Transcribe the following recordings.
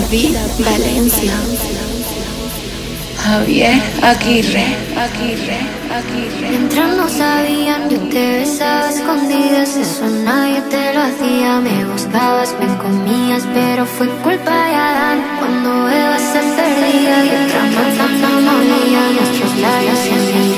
David Valencia. Javier Aguirre, Aguirre, Aguirre. Mientras no sabían, yo te besaba escondidas. Eso nadie te lo hacía. Me buscabas, me comías, pero fue culpa de Adán. Cuando Eva se perdía, y otra manzana no, nuestros labios se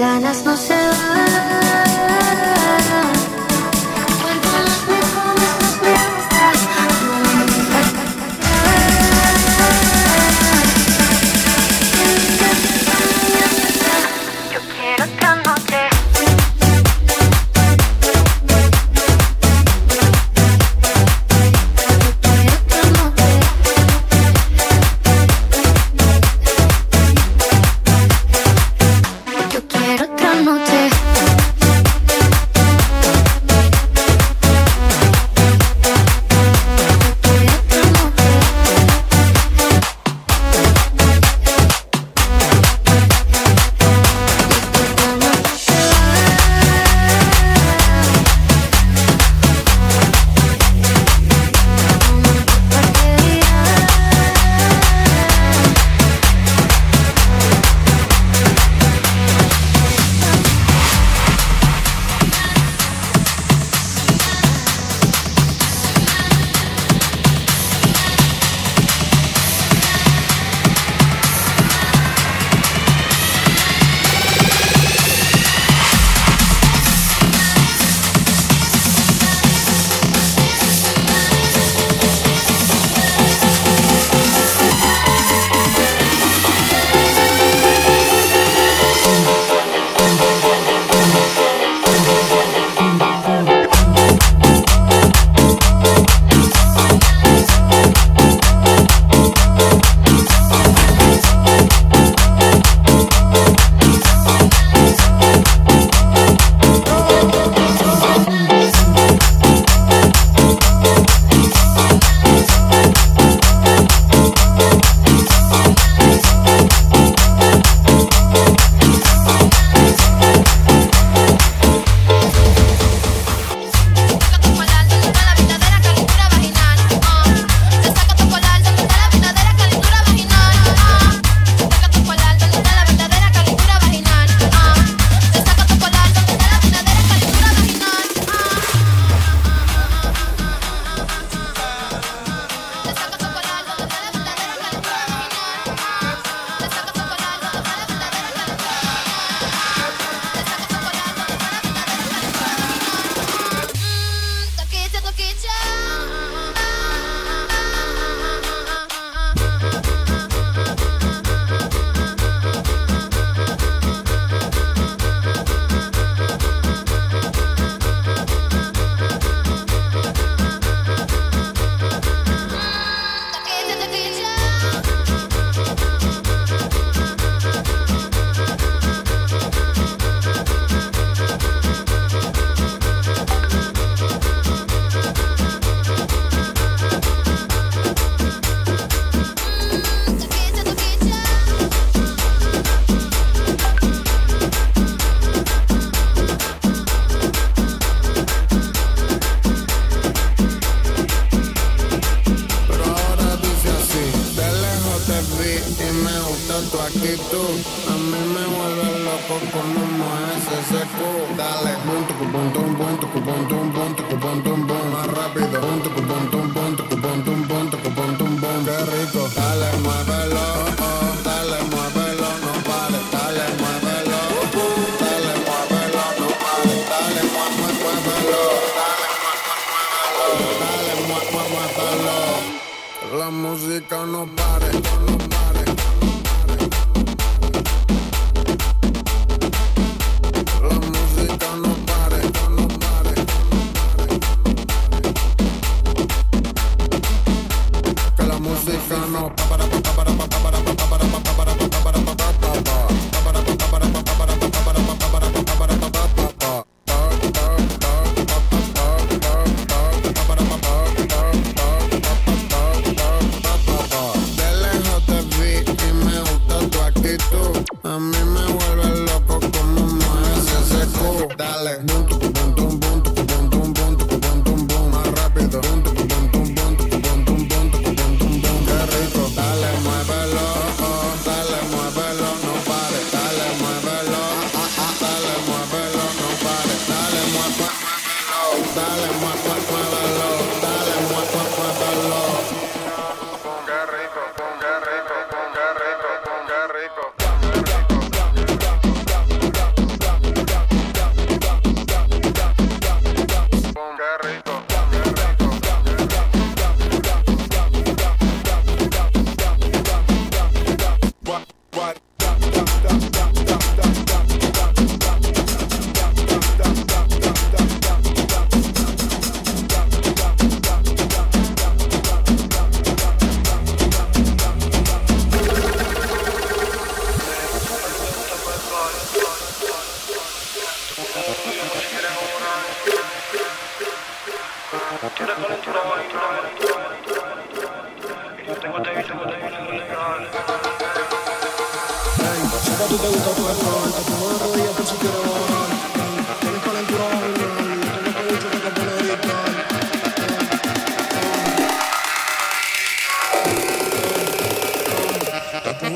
ganas no se van. actitud. A mí me vuelve loco como mueves ese cu. Dale, pum, tu pum, tum, pum, tu tum, tum. Más rápido, pum, tu pum, tum, pum, tu pum, tum, pum, tu pum, tum, pum. Qué rico. Dale, oh, oh. dale, muévelo, no pare, dale. Dale, no dale. Dale, muévelo. La música no pare.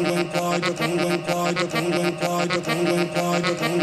Thank you.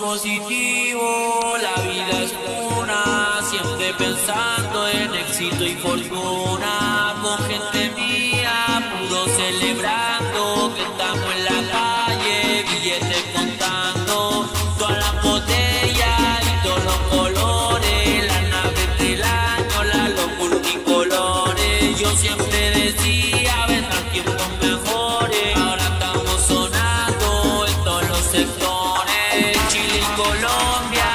positivo, la vida es una, siempre pensando en éxito y fortuna, con gente mía. Colombia.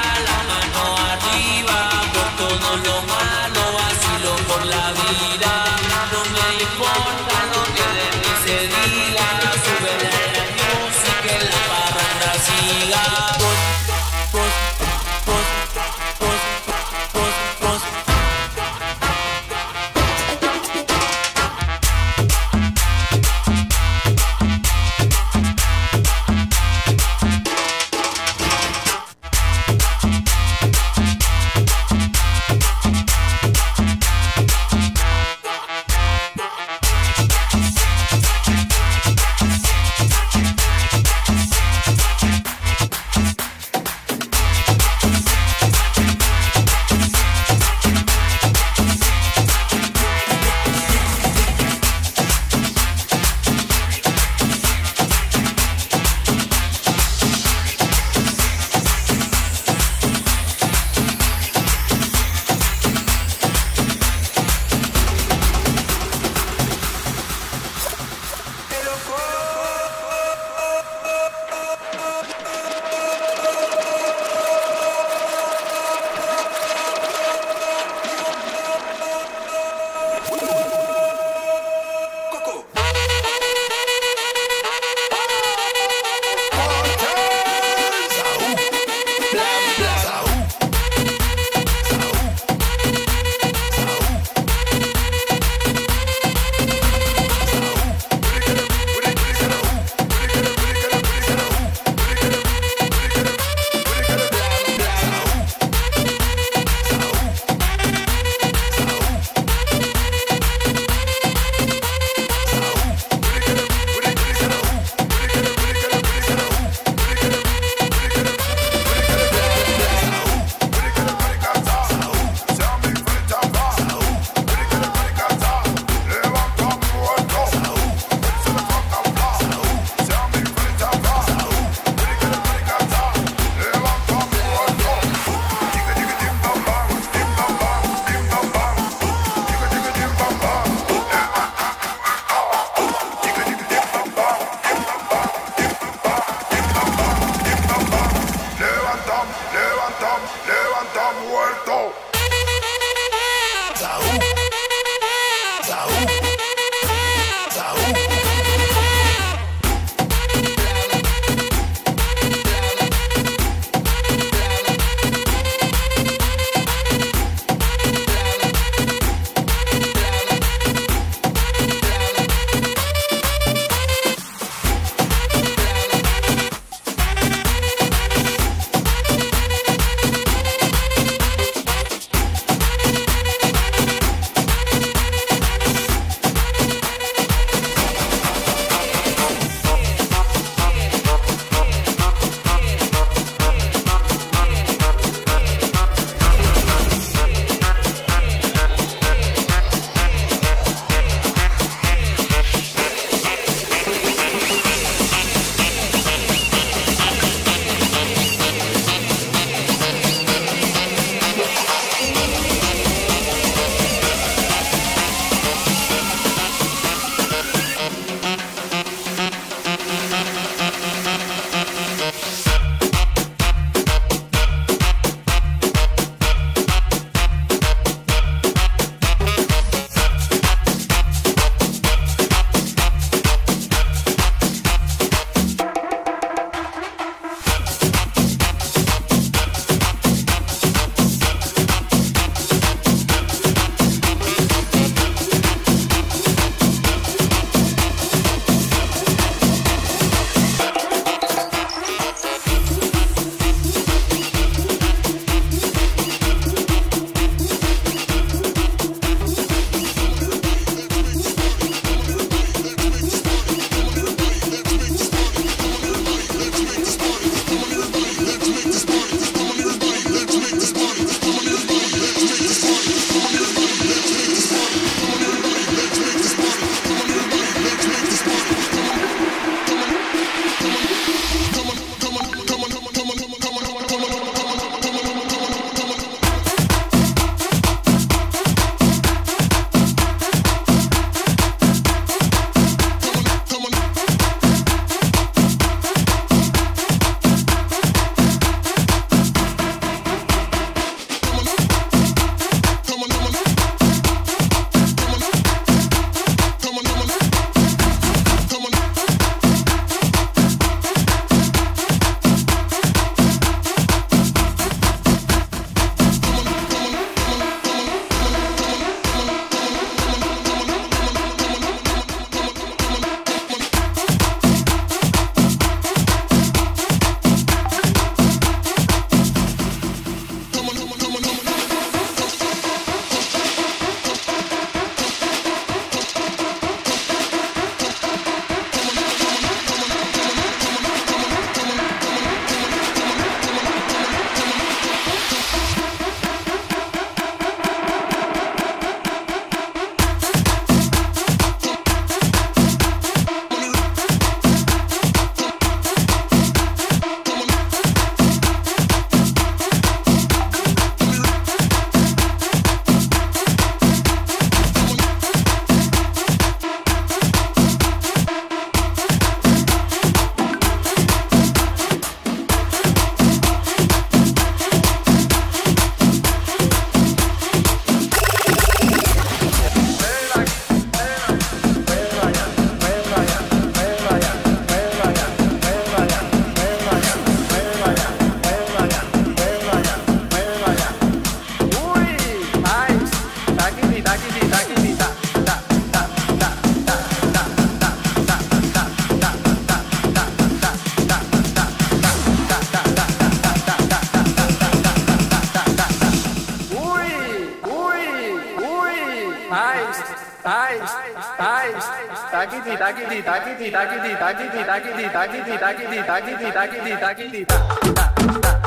ताकी दी ताकी दी